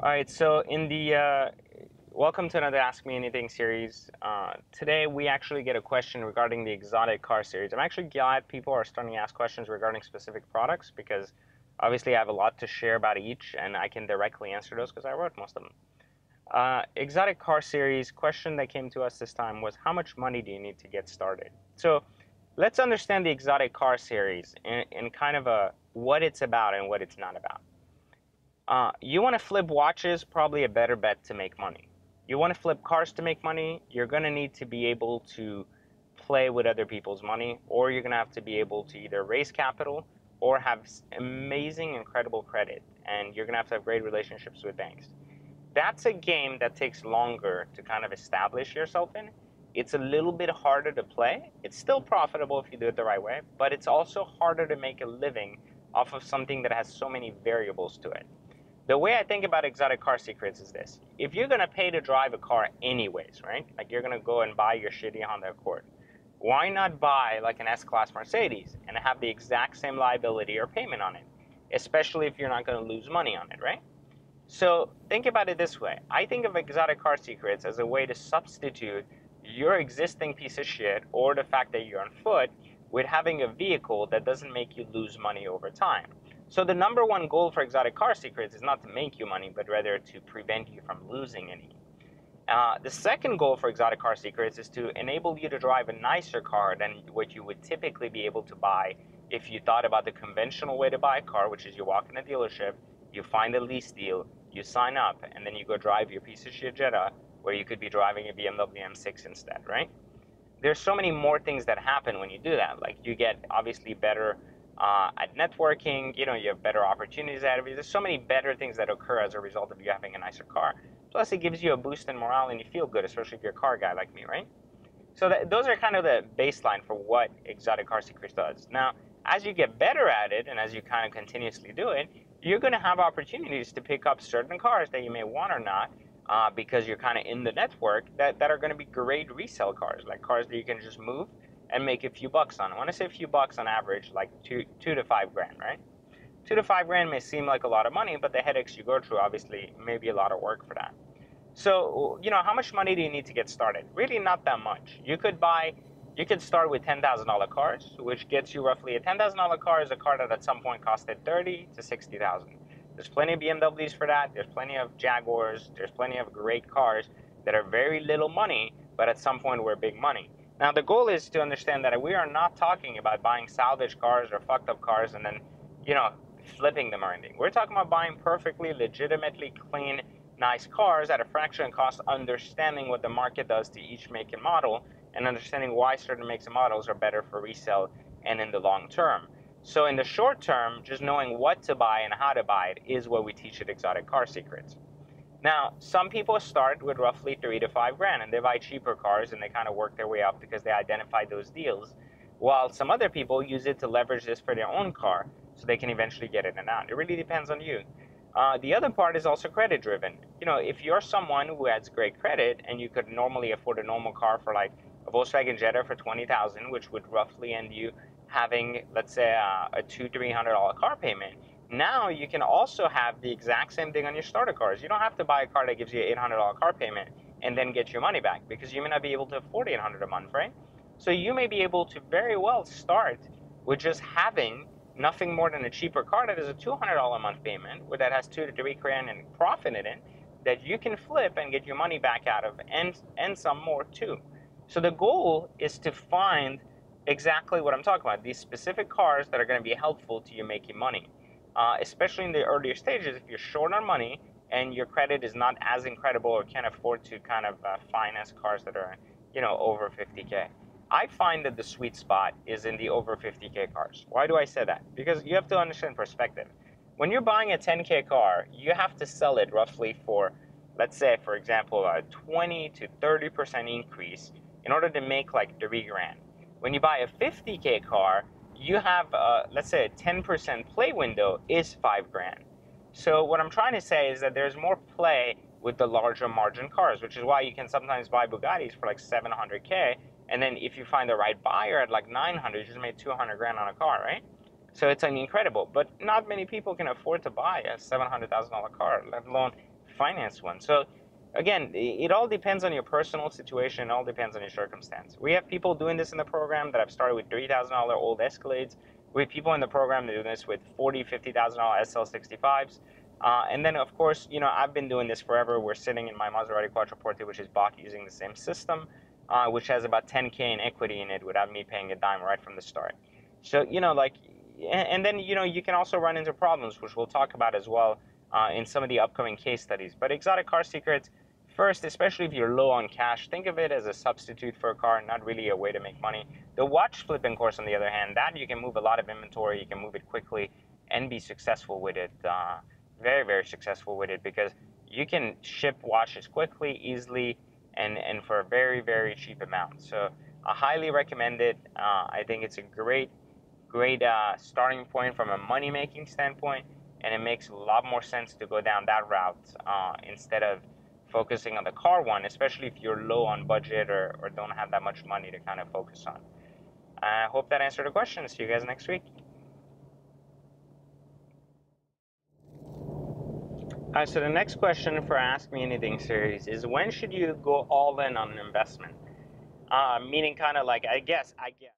All right, so in the uh, welcome to another Ask Me Anything series. Uh, today we actually get a question regarding the exotic car series. I'm actually glad people are starting to ask questions regarding specific products because obviously I have a lot to share about each and I can directly answer those because I wrote most of them. Uh, exotic car series question that came to us this time was how much money do you need to get started? So let's understand the exotic car series and, kind of a what it's about and what it's not about. Uh, you want to flip watches, probably a better bet to make money. You want to flip cars to make money, you're going to need to be able to play with other people's money, or you're going to have to be able to either raise capital or have amazing, incredible credit, and you're going to have to have great relationships with banks. That's a game that takes longer to kind of establish yourself in. It's a little bit harder to play. It's still profitable if you do it the right way, but it's also harder to make a living off of something that has so many variables to it. The way I think about exotic car secrets is this. If you're going to pay to drive a car anyways, right? Like you're going to go and buy your shitty Honda Accord. Why not buy like an S-Class Mercedes and have the exact same liability or payment on it? Especially if you're not going to lose money on it, right? So think about it this way. I think of exotic car secrets as a way to substitute your existing piece of shit or the fact that you're on foot with having a vehicle that doesn't make you lose money over time. So the number one goal for exotic car secrets is not to make you money, but rather to prevent you from losing any. Uh, the second goal for exotic car secrets is to enable you to drive a nicer car than what you would typically be able to buy if you thought about the conventional way to buy a car, which is you walk in a dealership, you find a lease deal, you sign up, and then you go drive your piece of shit Jetta, where you could be driving a BMW M6 instead, right? There's so many more things that happen when you do that. Like you get obviously better uh, at networking, you know, you have better opportunities out of it. There's so many better things that occur as a result of you having a nicer car. Plus, it gives you a boost in morale and you feel good, especially if you're a car guy like me, right? So that, those are kind of the baseline for what Exotic Car Secrets does. Now, as you get better at it and as you kind of continuously do it, you're going to have opportunities to pick up certain cars that you may want or not uh, because you're kind of in the network that, that are going to be great resale cars, like cars that you can just move and make a few bucks on. it. When I want to say a few bucks on average, like two two to five grand, right? Two to five grand may seem like a lot of money, but the headaches you go through obviously may be a lot of work for that. So, you know, how much money do you need to get started? Really, not that much. You could buy, you could start with ten thousand dollar cars, which gets you roughly a ten thousand dollar car is a car that at some point costed thirty to sixty thousand. There's plenty of BMWs for that. There's plenty of Jaguars. There's plenty of great cars that are very little money, but at some point were big money. Now, the goal is to understand that we are not talking about buying salvage cars or fucked up cars and then, you know, flipping them or anything. We're talking about buying perfectly, legitimately clean, nice cars at a fraction of cost, understanding what the market does to each make and model, and understanding why certain makes and models are better for resale and in the long term. So, in the short term, just knowing what to buy and how to buy it is what we teach at Exotic Car Secrets. Now, some people start with roughly three to five grand and they buy cheaper cars and they kind of work their way up because they identify those deals. While some other people use it to leverage this for their own car so they can eventually get in and out. It really depends on you. Uh, the other part is also credit driven. You know, if you're someone who has great credit and you could normally afford a normal car for like a Volkswagen Jetta for 20000 which would roughly end you having, let's say, uh, a two, three hundred dollar car payment, now you can also have the exact same thing on your starter cars. You don't have to buy a car that gives you an $800 car payment and then get your money back because you may not be able to afford $800 a month, right? So you may be able to very well start with just having nothing more than a cheaper car that is a $200 a month payment, where that has two to three grand in profit in it, that you can flip and get your money back out of, and and some more too. So the goal is to find exactly what I'm talking about: these specific cars that are going to be helpful to you making money uh, especially in the earlier stages, if you're short on money and your credit is not as incredible or can't afford to kind of uh, finance cars that are, you know, over 50K. I find that the sweet spot is in the over 50K cars. Why do I say that? Because you have to understand perspective. When you're buying a 10K car, you have to sell it roughly for, let's say, for example, a 20 to 30% increase in order to make like three grand. When you buy a 50K car, you have, uh, let's say, a 10% play window is five grand. So what I'm trying to say is that there's more play with the larger margin cars, which is why you can sometimes buy Bugattis for like 700k, and then if you find the right buyer at like 900, you just made 200 grand on a car, right? So it's an incredible, but not many people can afford to buy a $700,000 car, let alone finance one. So again, it all depends on your personal situation. It all depends on your circumstance. We have people doing this in the program that have started with $3,000 old Escalades. We have people in the program that do this with $40,000, $50,000 SL65s. Uh, and then, of course, you know, I've been doing this forever. We're sitting in my Maserati Quattroporte, which is bought using the same system, uh, which has about 10K in equity in it without me paying a dime right from the start. So, you know, like, and then, you know, you can also run into problems, which we'll talk about as well uh, in some of the upcoming case studies. But exotic car secrets, first, especially if you're low on cash, think of it as a substitute for a car, not really a way to make money. The watch flipping course, on the other hand, that you can move a lot of inventory, you can move it quickly, and be successful with it. Uh, very, very successful with it because you can ship watches quickly, easily, and, and for a very, very cheap amount. So I highly recommend it. Uh, I think it's a great, great uh, starting point from a money making standpoint and it makes a lot more sense to go down that route uh, instead of focusing on the car one, especially if you're low on budget or, or don't have that much money to kind of focus on. I hope that answered the question. See you guys next week. All right, so the next question for Ask Me Anything series is when should you go all in on an investment? Uh, meaning kind of like, I guess, I guess.